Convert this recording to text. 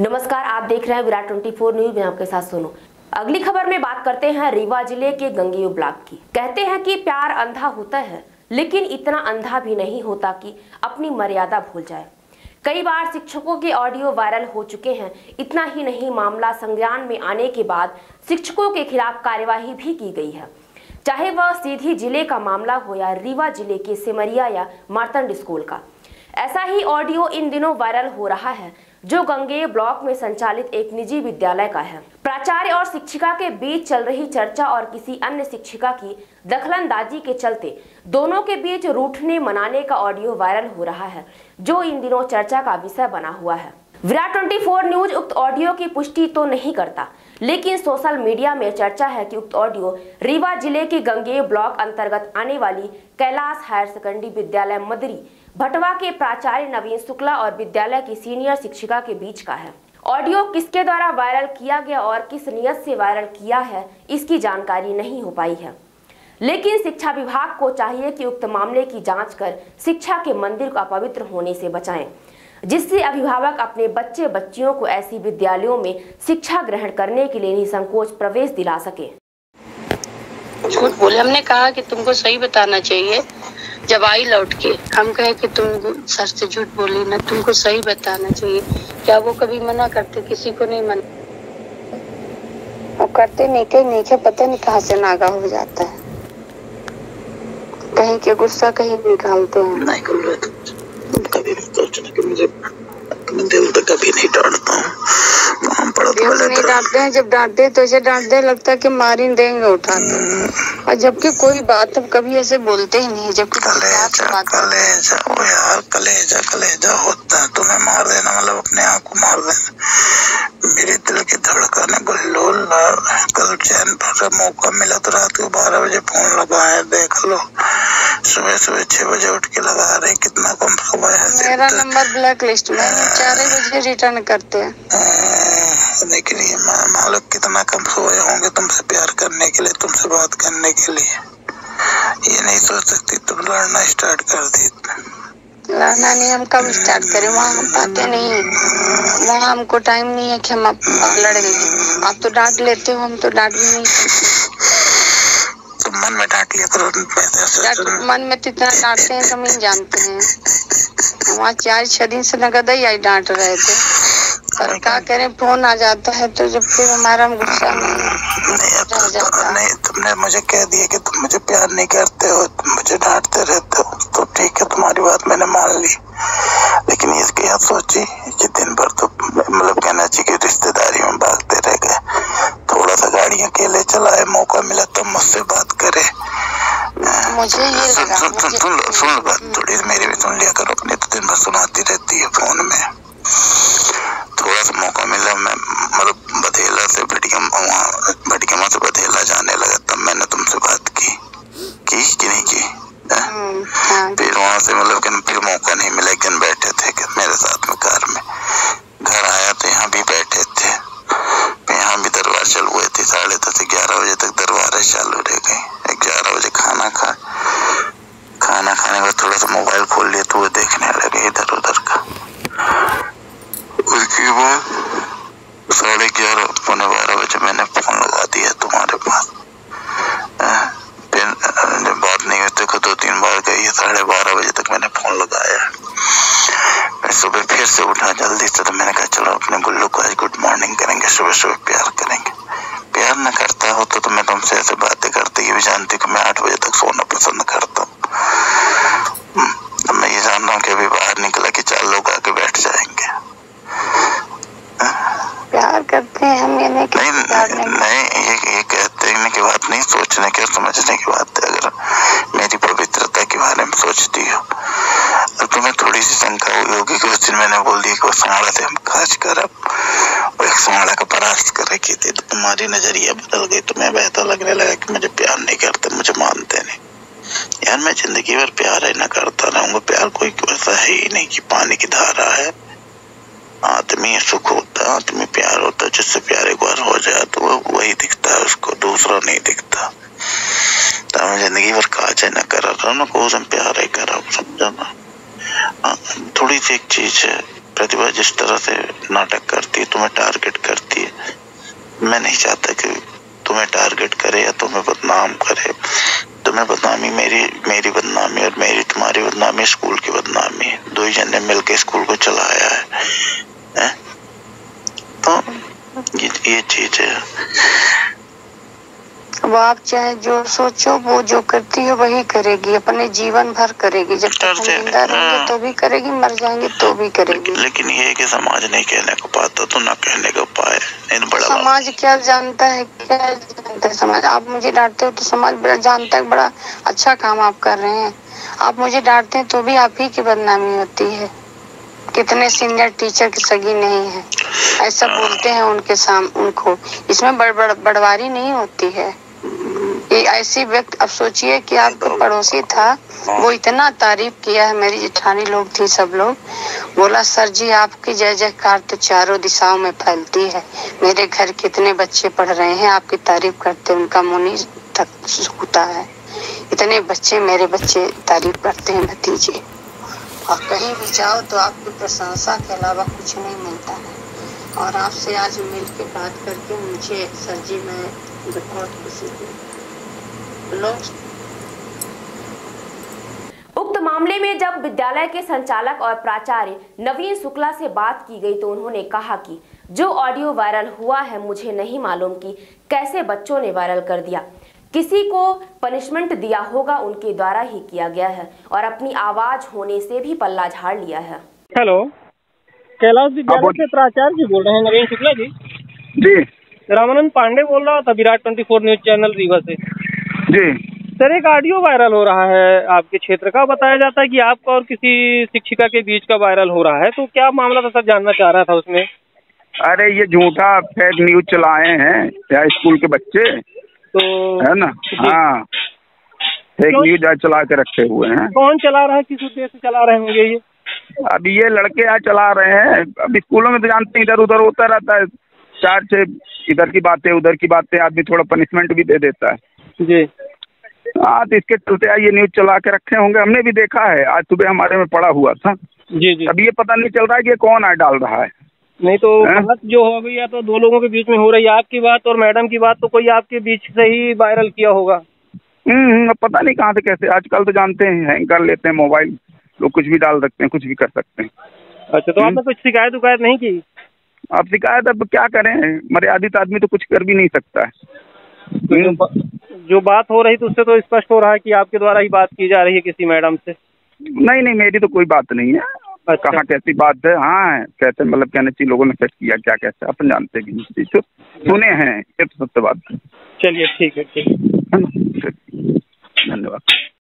नमस्कार, आप देख रहे हैं विराट 24 न्यूज़। में आपके साथ सोनू। अगली खबर में बात करते हैं रीवा ज़िले के गंगेय ब्लॉक की। कहते हैं कि प्यार अंधा होता है, लेकिन इतना अंधा भी नहीं होता कि अपनी मर्यादा भूल जाए। कई बार शिक्षकों के ऑडियो वायरल हो चुके हैं। इतना ही नहीं, मामला संज्ञान में आने के बाद शिक्षकों के खिलाफ कार्यवाही भी की गई है। चाहे वह सीधी ज़िले का मामला हो या रीवा ज़िले के सिमरिया या मार्तंड स्कूल का। ऐसा ही ऑडियो इन दिनों वायरल हो रहा है, जो गंगेय ब्लॉक में संचालित एक निजी विद्यालय का है। प्राचार्य और शिक्षिका के बीच चल रही चर्चा और किसी अन्य शिक्षिका की दखलंदाजी के चलते दोनों के बीच रूठने मनाने का ऑडियो वायरल हो रहा है, जो इन दिनों चर्चा का विषय बना हुआ है। विराट 24 न्यूज़ उक्त ऑडियो की पुष्टि तो नहीं करता, लेकिन सोशल मीडिया में चर्चा है कि उक्त ऑडियो रीवा ज़िले के गंगेय ब्लॉक अंतर्गत आने वाली कैलाश हायर सेकेंडरी विद्यालय मदरी भटवा के प्राचार्य नवीन शुक्ला और विद्यालय की सीनियर शिक्षिका के बीच का है। ऑडियो किसके द्वारा वायरल किया गया और किस नियत से वायरल किया है, इसकी जानकारी नहीं हो पाई है। लेकिन शिक्षा विभाग को चाहिए कि उक्त मामले की जाँच कर शिक्षा के मंदिर को अपवित्र होने से बचाएँ, जिससे अभिभावक अपने बच्चे बच्चियों को ऐसी विद्यालयों में शिक्षा ग्रहण करने के लिए निसंकोच प्रवेश दिला सके। झूठ बोले, हमने कहा कि तुमको सही बताना चाहिए जब आई लौट के हम कहे कि तुम सर से झूठ बोली ना तुमको सही बताना चाहिए। क्या वो कभी मना करते? किसी को नहीं मना। वो करते नहीं के नीचे पता नहीं कहाँ से नागा हो जाता है। कहीं के गुस्सा कहीं निकालते हैं। नहीं कर रहे तुम कभी भी सोचना कि मुझे दिल तो कभी नहीं डांटता हूँ वहाँ पड़ा तो दिल बोले नहीं डांटते हैं जब डांटते हैं तो ऐसे डांटते हैं लगता है कि मार ही देंगे उठाते और जबकि कोई बात हम कभी ऐसे बोलते ही नहीं है जबकि कलेजा हैं। कलेजा ओ यार कलेजा कलेजा होता है तुम्हें मार देना मतलब अपने आप को मार देना। मेरे दिल की धड़कन कल चैन भर मौका मिला तो रात को बारह बजे फ़ोन लगाए देख लो। सुबह सुबह छह बजे उठ के लगा रहे कितना कम समय है मेरा नंबर ब्लैक लिस्ट में चार बजे रिटर्न करते हैं। अह, लेकिन ये मा- मालूम कितना कम सोए होंगे तुमसे प्यार करने के लिए तुमसे बात करने के लिए। ये नहीं सोच सकती तुम लड़ना स्टार्ट कर दी लड़ना नहीं हम कब स्टार्ट करें? वहाँ हम पाते नहीं। वहाँ हमको टाइम नहीं है कि हम अब अब लड़ेंगे आप तो डांट लेते हो हम तो डांट भी नहीं। तुम मन में डांट लिया करो डांट- मन में तो इतना डांटते हैं हम ही जानते हैं। वहाँ चार छह दिन से नगद ही आई डांट रहे थे। पर क्या करें? फ़ोन आ जाता है तो जब फिर हमारा गुस्सा नहीं तो, नहीं तुमने मुझे कह दिया कि तुम मुझे प्यार नहीं करते हो तुम मुझे डांटते रहते हो तो ठीक है तुम्हारी बात मैंने मान ली। लेकिन इसकी याद सोची कि दिन भर तो मतलब कहना चाहिए कि रिश्तेदारी में भागते रह गए। थोड़ा सा गाड़ी अकेले चलाए मौका मिला तब मुझसे बात करे। मुझे ये सुन सुन सुन सुन लो सुन लो बात थोड़ी मेरी भी सुन लिया करो अपनी तो दिन भर सुनाती रहती है फ़ोन में। मौका मिला मैं मतलब बधेला से बटिया वहाँ बटिया से बधेला जाने लगा तब मैंने तुमसे बात की। की कि नहीं की? हम्म, हाँ, फिर वहाँ से मतलब कि फिर मौका नहीं मिला एक दिन बैठे थे कि मेरे साथ में कार में। घर आया तो यहाँ भी बैठे थे। यहाँ भी दरबार चालू हुए थे साढ़े दस ग्यारह बजे तक दरबार चालू रह गई ग्यारह बजे खाना खा खाना खाने के बाद थोड़ा सा मोबाइल खोल लिया तो वो देखने लगे इधर उधर का उसके बाद साढ़े ग्यारह पौने बारह बजे मैंने फ़ोन लगा दिया तुम्हारे पास। जब बात नहीं हुई तो दो तीन बार गई है साढ़े बारह बजे तक मैंने फ़ोन लगाया मैं सुबह फिर से उठा जल्दी से तो मैंने कहा चलो अपने गुल्लू को आज गुड मॉर्निंग करेंगे सुबह सुबह प्यार करेंगे। प्यार न करता हो तो, तो मैं तुमसे ऐसे बातें करती ये भी जानती कि मैं आठ बजे तक सोना पसंद करता हूँ हम्म, अब मैं ये जान रहा हूँ कि अभी बाहर निकला कि चार लोग आके बैठ जाएँगे प्यार करते हैं हम ये नहीं कि नहीं प्यार नहीं नहीं ये ये कहते हैं की बात नहीं सोचने की समझने की बात है, अगर मेरी पवित्रता के बारे में सोचती हो। और तुम्हें थोड़ी सी शंका हुई होगी कि उस दिन मैंने बोल दिया कि वो सांड़ा से हम खास कर अब वो एक सांड़ा का परास्त कर रखी थी तो तुम्हारी नज़रिया बदल गई तुम्हें बेहतर लगने लगा कि मुझे प्यार नहीं करते, मुझे मानते नहीं। यार, मैं ज़िंदगी भर प्यार ही ना करता रहूँगा, प्यार कोई वैसा है ही नहीं कि पानी की धारा है। आदमी सुख होता है आदमी प्यार होता है जिससे प्यार बार हो जाए तो वही दिखता है, उसको दूसरा नहीं दिखता। ज़िंदगी भर न कर रहा ना को हम प्यार ही कर समझा ना हाँ, थोड़ी सी एक चीज़ है प्रतिभा जिस तरह से नाटक करती है तुम्हें टारगेट करती है मैं नहीं चाहता कि तुम्हें टारगेट करे या तुम्हें बदनाम करे तुम्हें बदनामी मेरी मेरी बदनामी और मेरी तुम्हारी बदनामी स्कूल की बदनामी दो ही जने मिलके स्कूल को चलाया है, है? तो ये ये चीज़ है अब आप चाहे जो सोचो वो जो करती है वही करेगी अपने जीवन भर करेगी। जब तक ज़िंदा रहेंगे हाँ। तो भी करेगी मर जाएँगे तो भी करेगी। लेकिन ये कि समाज नहीं कहने को पाता तो ना कहने को पाए बड़ा समाज क्या जानता है क्या जानता है समाज? आप मुझे डांटते हो तो समाज बड़ा जानता है बड़ा अच्छा काम आप कर रहे हैं। आप मुझे डांटते हैं तो भी आप ही की बदनामी होती है। कितने सीनियर टीचर की सगी नहीं है। ऐसा बोलते हैं उनके साम उनको। इसमें बड़, बड़, बड़वारी नहीं होती है। ऐसी व्यक्ति, अब सोचिए कि आपका पड़ोसी था। वो इतना तारीफ़ किया है, मेरी जेठानी लोग थी सब लोग। बोला, सर जी, आपकी जय जयकार तो चारों दिशाओं में फैलती है। मेरे घर कितने बच्चे पढ़ रहे हैं, आपकी तारीफ़ करते उनका मुनि तक सूखता है। इतने बच्चे मेरे बच्चे तारीफ़ करते हैं, भतीजे। और कहीं भी जाओ तो आपकी प्रशंसा के अलावा कुछ नहीं मिलता है। और आपसे आज मिल के बात करके मुझे, सर जी, मैं बहुत खुशी हुई। लोग। उक्त मामले में जब विद्यालय के संचालक और प्राचार्य नवीन शुक्ला से बात की गई तो उन्होंने कहा कि जो ऑडियो वायरल हुआ है मुझे नहीं मालूम कि कैसे बच्चों ने वायरल कर दिया। किसी को पनिशमेंट दिया होगा उनके द्वारा ही किया गया है और अपनी आवाज़ होने से भी पल्ला झाड़ लिया है। हेलो कैलाश विद्यालय बोलिए। से प्राचार्य जी बोल रहे हैं नवीन शुक्ला जी। जी। रामानंद पांडे बोल रहा था Virat twenty four news channel Rewa से। जी। सर एक ऑडियो वायरल हो रहा है आपके क्षेत्र का। बताया जाता है कि आपका और किसी शिक्षिका के बीच का वायरल हो रहा है। तो क्या मामला था सर जानना चाह रहा था उसमें? अरे ये झूठा फेक न्यूज़ चलाए हैं या स्कूल के बच्चे? तो है ना? हाँ। फेक न्यूज़ आज चला के रखे हुए हैं। कौन चला रहा है? किस उद्देश्य चला रहे होंगे ये? अब ये लड़के आज चला रहे हैं। अब स्कूलों में तो जानते हैं इधर उधर होता रहता है। चार छः इधर की बातें उधर की बातें आदमी थोड़ा पनिशमेंट भी दे देता है। जी। हाँ तो इसके चलते ये न्यूज़ चला के रखे होंगे। हमने भी देखा है आज सुबह हमारे में पड़ा हुआ था। जी जी। अब ये पता नहीं चल रहा है कि कौन है डाल रहा है। नहीं तो हैं? बात जो हो गई या तो दो लोगों के बीच में हो रही है। आपकी बात और मैडम की बात तो कोई आपके बीच से ही वायरल किया होगा। हम्म हम्म, अब पता नहीं कहाँ से कैसे। आजकल तो जानते हैं हैंग कर लेते हैं मोबाइल लोग कुछ भी डाल सकते हैं कुछ भी कर सकते हैं। अच्छा तो आपने कुछ शिकायत उकायत नहीं की? अब शिकायत अब क्या करें? मर्यादित आदमी तो कुछ कर भी नहीं सकता है। जो, हम्म, बा- जो बात हो रही तो उससे तो स्पष्ट हो रहा है कि आपके द्वारा ही बात की जा रही है किसी मैडम से। नहीं नहीं मेरी तो कोई बात नहीं है। अच्छा। कहाँ कैसी बात है? हाँ कैसे मतलब कहना चाहिए लोगों ने सेट किया क्या कैसे? अपन जानते हैं नहीं तो सुने हैं ये तो सत्य बात। है चलिए ठीक है ठीक है। धन्यवाद।